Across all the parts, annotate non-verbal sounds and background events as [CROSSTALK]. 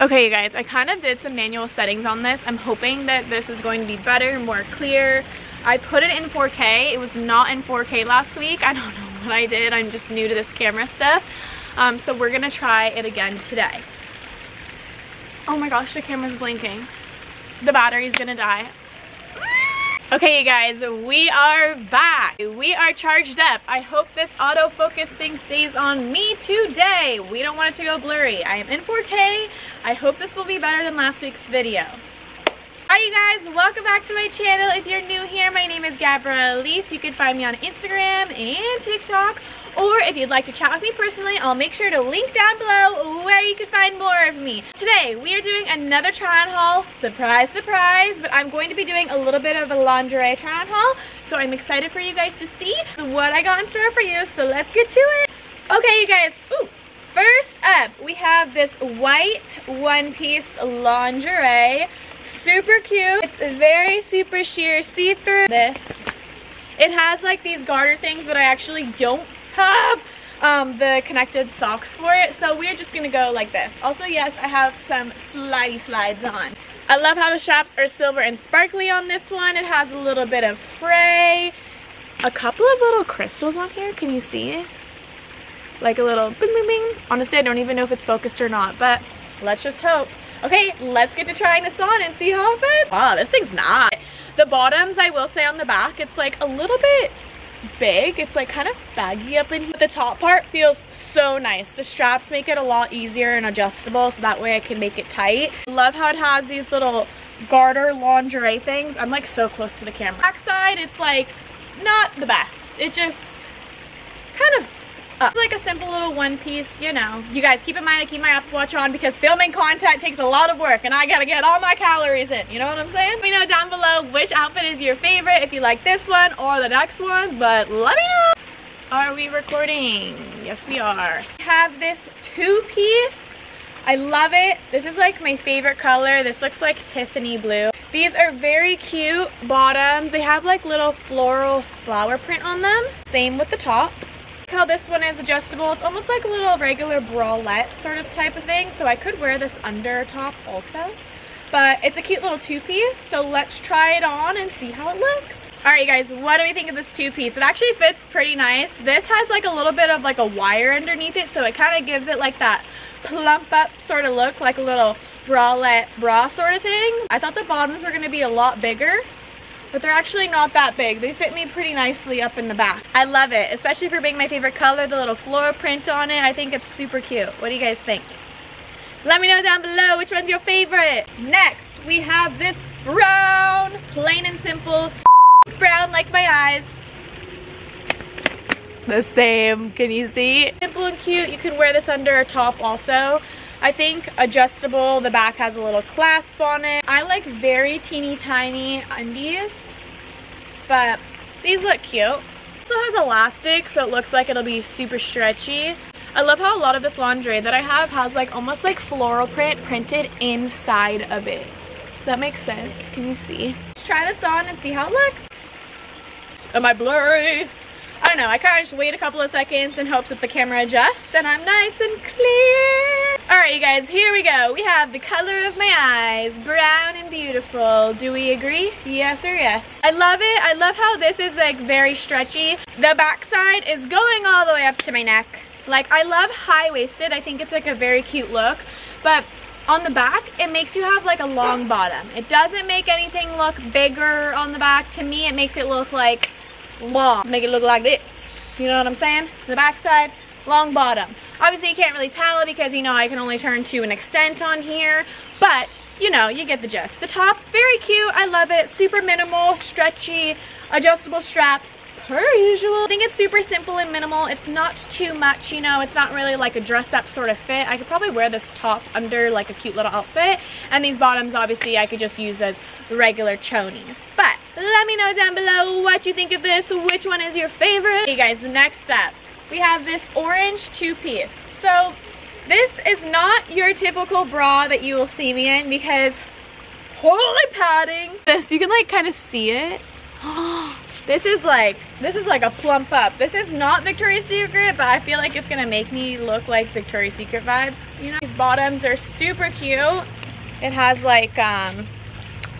Okay, you guys, I kind of did some manual settings on this. I'm hoping that this is going to be better, more clear. I put it in 4K. It was not in 4K last week. I don't [LAUGHS] know what I did. I'm just new to this camera stuff. Um, so we're going to try it again today. Oh my gosh, the camera's blinking. The battery's going to die. Okay, you guys, we are back. We are charged up. I hope this autofocus thing stays on me today. We don't want it to go blurry. I am in 4K. I hope this will be better than last week's video. Hi you guys, welcome back to my channel. If you're new here, my name is Gabriella Ellyse. You can find me on Instagram and TikTok. Or if you'd like to chat with me personally, I'll make sure to link down below where you can find more of me. Today, we are doing another try-on haul. Surprise, surprise, but I'm going to be doing a little bit of a lingerie try-on haul. So I'm excited for you guys to see what I got in store for you. So let's get to it. Okay, you guys. Ooh. First up, we have this white one-piece lingerie super cute. It's very super sheer see-through. This. It has like these garter things, but I actually don't have um, the connected socks for it. So we're just gonna go like this. Also, yes, I have some slidey slides on. I love how the straps are silver and sparkly on this one. It has a little bit of fray. A couple of little crystals on here. Can you see it? Like a little bing bing bing. Honestly, I don't even know if it's focused or not, but let's just hope. Okay, let's get to trying this on and see how it fits. Wow, this thing's not. The bottoms, I will say on the back, it's like a little bit big. It's like kind of baggy up in here. The top part feels so nice. The straps make it a lot easier and adjustable so that way I can make it tight. Love how it has these little garter lingerie things. I'm like so close to the camera. Backside, it's like not the best. It just kind of [LAUGHS] up. Like a simple little one piece, you know. You guys keep in mind I keep my Apple Watch on because filming content takes a lot of work and I gotta get all my calories in. You know what I'm saying? Let me know down below which outfit is your favorite, if you like this one or the next ones, but let me know. Are we recording? Yes, we are. I have this two-piece. I love it. This is like my favorite color. This looks like Tiffany blue. These are very cute bottoms. They have like little floral flower print on them. Same with the top how this one is adjustable. It's almost like a little regular bralette sort of type of thing. So I could wear this under top also. But it's a cute little two-piece. So let's try it on and see how it looks. Alright you guys, what do we think of this two-piece? It actually fits pretty nice. This has like a little bit of like a wire underneath it. So it kind of gives it like that plump up sort of look. Like a little bralette bra sort of thing. I thought the bottoms were going to be a lot bigger but they're actually not that big. They fit me pretty nicely up in the back. I love it, especially for being my favorite color, the little floral print on it. I think it's super cute. What do you guys think? Let me know down below which one's your favorite. Next, we have this brown, plain and simple, [LAUGHS] brown like my eyes. The same, can you see? Simple and cute, you can wear this under a top also. I think adjustable, the back has a little clasp on it. I like very teeny tiny undies, but these look cute. It also has elastic, so it looks like it'll be super stretchy. I love how a lot of this lingerie that I have has like almost like floral print printed inside of it. Does that make sense? Can you see? Let's try this on and see how it looks. Am I blurry? I don't know, I kind of just wait a couple of seconds in hopes that the camera adjusts and I'm nice and clear. Alright you guys, here we go. We have the color of my eyes, brown and beautiful. Do we agree? Yes or yes? I love it. I love how this is like very stretchy. The backside is going all the way up to my neck. Like I love high-waisted. I think it's like a very cute look. But on the back, it makes you have like a long bottom. It doesn't make anything look bigger on the back. To me, it makes it look like long. Make it look like this. You know what I'm saying? The backside, long bottom. Obviously you can't really tell because you know I can only turn to an extent on here, but you know, you get the gist. The top, very cute, I love it. Super minimal, stretchy, adjustable straps, per usual. I think it's super simple and minimal. It's not too much, you know, it's not really like a dress up sort of fit. I could probably wear this top under like a cute little outfit. And these bottoms, obviously, I could just use as regular chonies. But let me know down below what you think of this. Which one is your favorite? Okay guys, next up, we have this orange two-piece. So this is not your typical bra that you will see me in because holy padding. This, you can like kind of see it. [GASPS] This is like, this is like a plump up. This is not Victoria's Secret, but I feel like it's gonna make me look like Victoria's Secret vibes. You know, these bottoms are super cute. It has like um,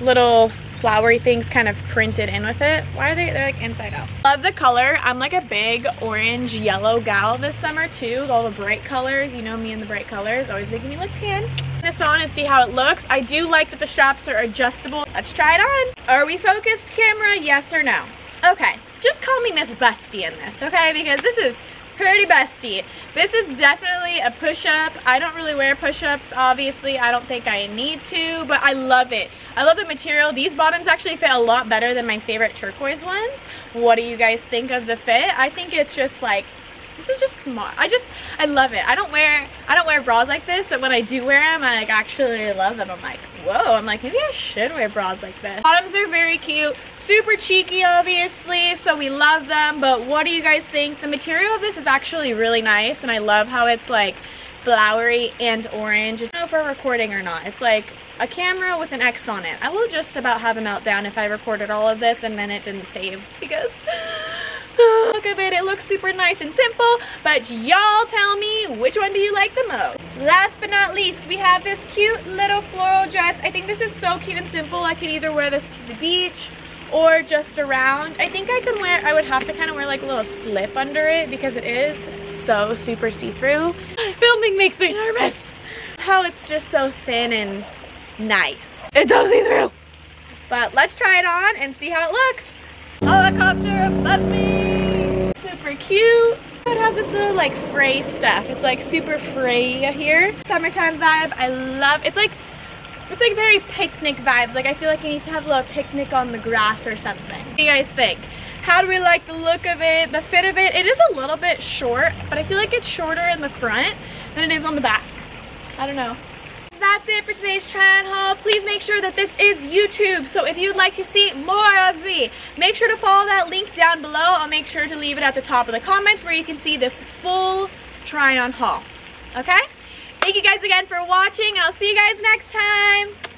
little flowery things kind of printed in with it. Why are they, they're like inside out. Love the color. I'm like a big orange yellow gal this summer too, with all the bright colors. You know me and the bright colors, always making me look tan. This on and see how it looks. I do like that the straps are adjustable. Let's try it on. Are we focused camera, yes or no? Okay, just call me Miss Busty in this, okay? Because this is pretty busty. This is definitely a push-up. I don't really wear push-ups, obviously. I don't think I need to, but I love it. I love the material. These bottoms actually fit a lot better than my favorite turquoise ones. What do you guys think of the fit? I think it's just like this is just smart. I just, I love it. I don't wear, I don't wear bras like this, but when I do wear them, I like actually love them. I'm like, whoa, I'm like, maybe I should wear bras like this. Bottoms are very cute, super cheeky, obviously, so we love them, but what do you guys think? The material of this is actually really nice, and I love how it's like flowery and orange. I don't know if we're recording or not. It's like a camera with an X on it. I will just about have a meltdown if I recorded all of this and then it didn't save because [LAUGHS] [LAUGHS] look at it, it looks super nice and simple, but y'all tell me which one do you like the most? Last but not least, we have this cute little floral dress. I think this is so cute and simple. I could either wear this to the beach or just around. I think I can wear, I would have to kind of wear like a little slip under it because it is so super see-through. [GASPS] Filming makes me nervous. How it's just so thin and nice. It does see through. But let's try it on and see how it looks. Helicopter above me. Cute. It has this little like fray stuff. It's like super fray here. Summertime vibe. I love, it's like, it's like very picnic vibes. Like I feel like I need to have a little picnic on the grass or something. What do you guys think? How do we like the look of it, the fit of it? It is a little bit short, but I feel like it's shorter in the front than it is on the back. I don't know that's it for today's try on haul. Please make sure that this is YouTube. So if you'd like to see more of me, make sure to follow that link down below. I'll make sure to leave it at the top of the comments where you can see this full try on haul. Okay? Thank you guys again for watching I'll see you guys next time.